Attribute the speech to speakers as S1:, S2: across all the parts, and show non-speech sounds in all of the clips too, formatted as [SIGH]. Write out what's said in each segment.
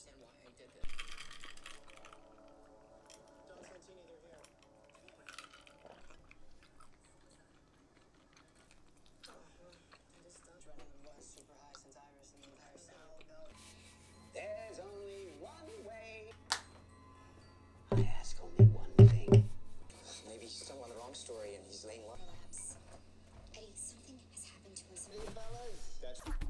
S1: understand why I did this. Don Santini, they're here. [SIGHS] I'm just done running the West super high since Iris and the entire cell.
S2: There's only one way. I ask only one thing. Maybe he's telling the wrong story and he's laying low.
S3: Eddie, something has happened to us.
S2: Fellas, that's...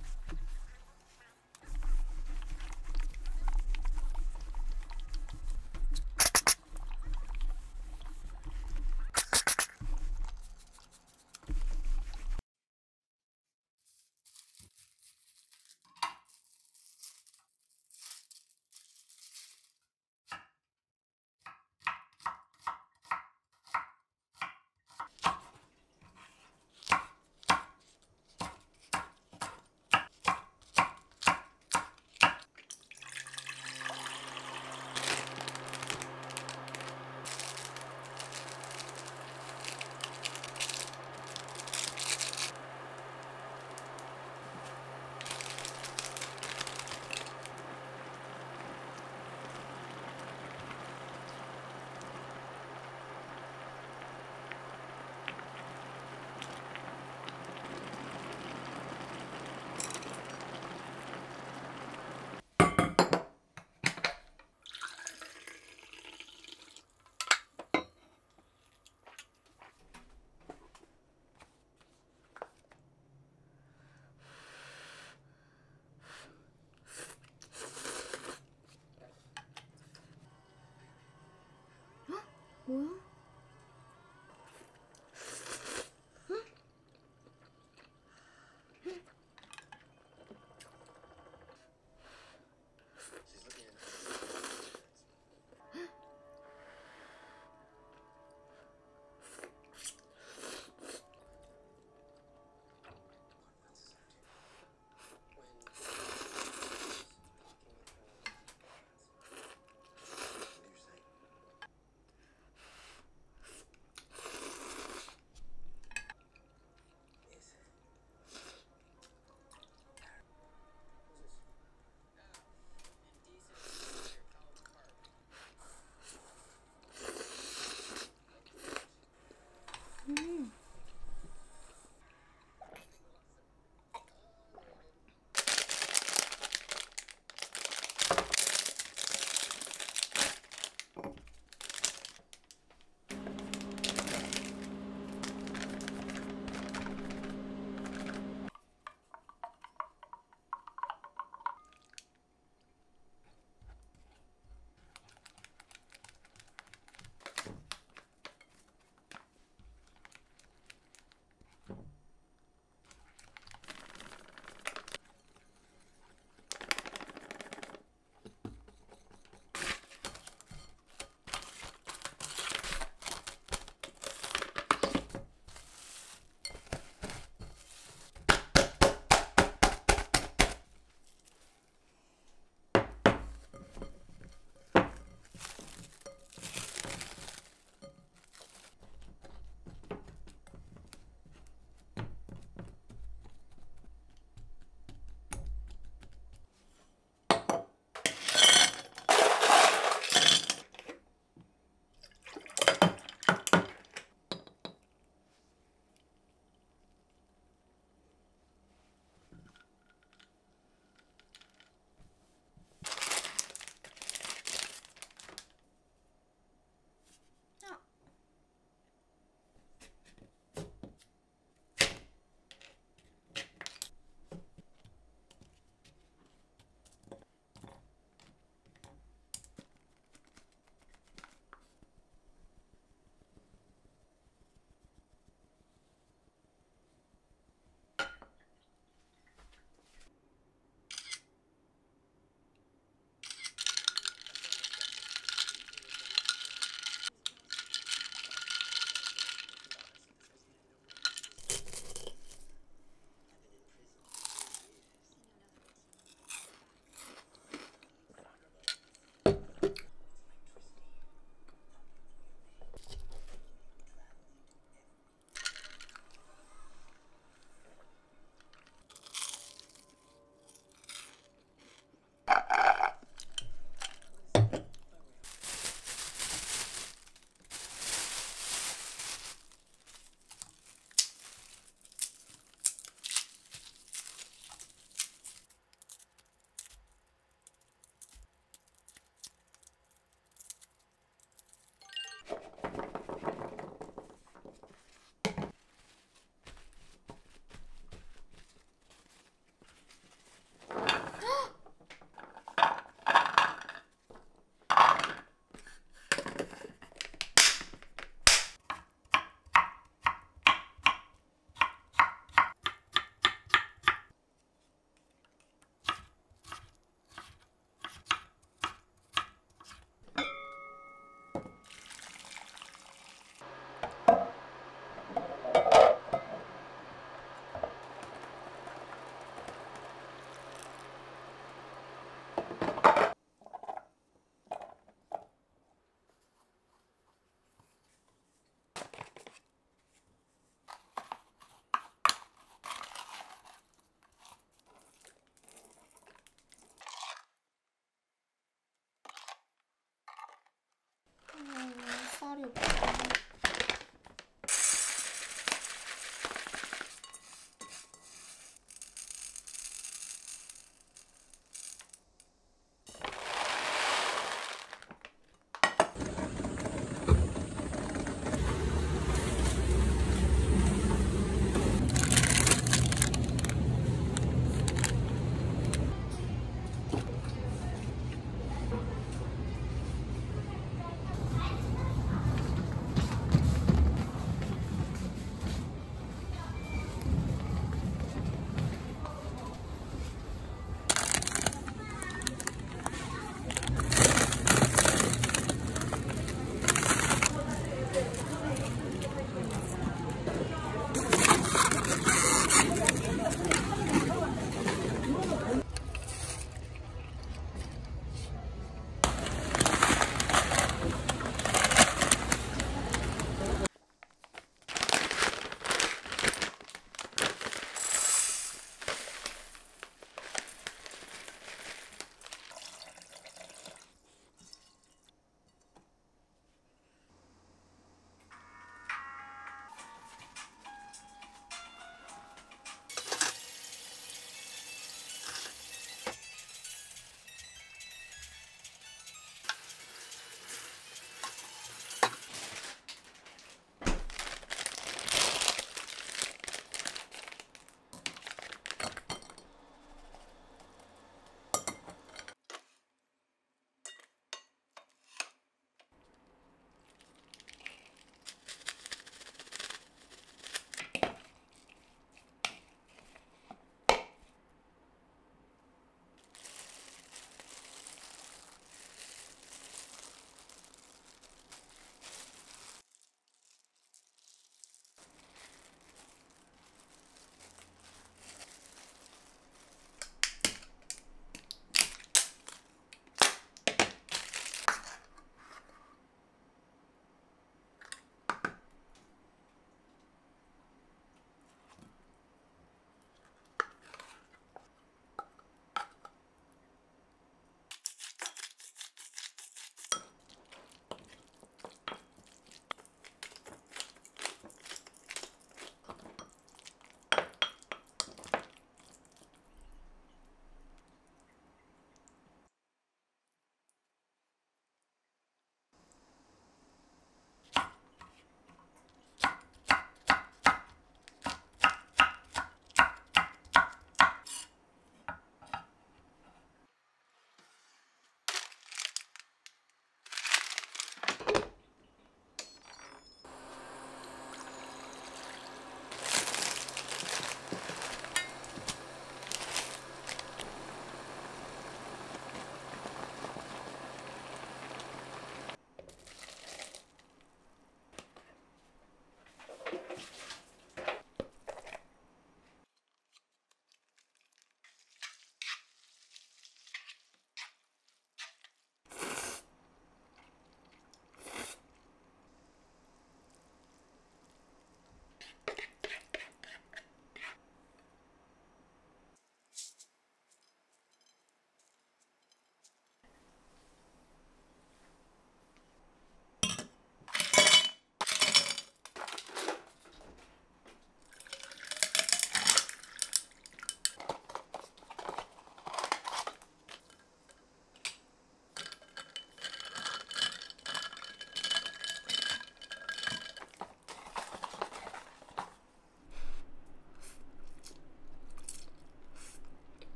S4: out of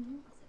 S4: Mm. Mm.